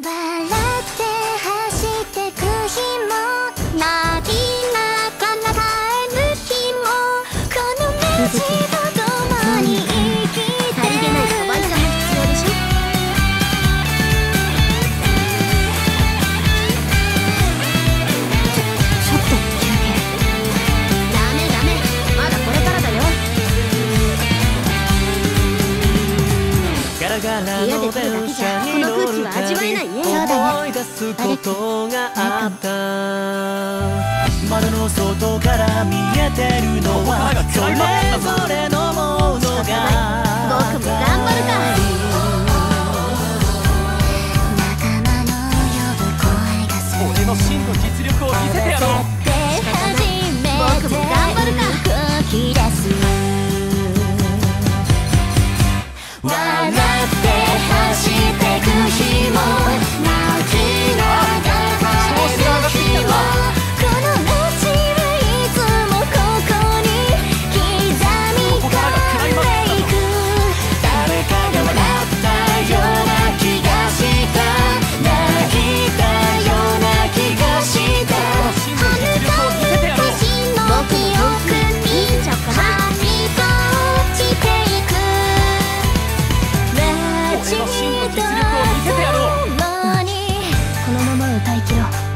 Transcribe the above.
笑って走ってく日もなぎなかなかえぬ日もこの街家で食べるだけじゃこの空気は味わえないね。そだことがあった窓の外から見えてるのはそれぞれのものが。僕も頑張るか俺の真の実力を見せてやろう。く日歌い切ろう。